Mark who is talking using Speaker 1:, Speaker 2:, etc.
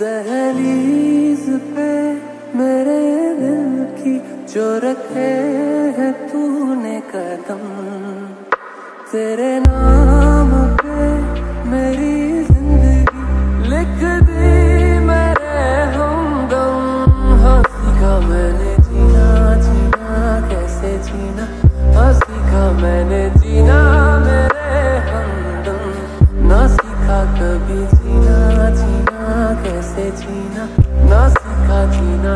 Speaker 1: दहलीज पे मेरे दिल की जो रखे है तूने कदम। तेरे नाम पे मेरी ज़िंदगी लिख दी मेरे हमदम हँसी का मैंने जीना जीना, कैसे जीना? हँसी का मैंने जीना मेरे हमदम ना सीखा कभी जीना कैसे जीना ना सीखा जीना।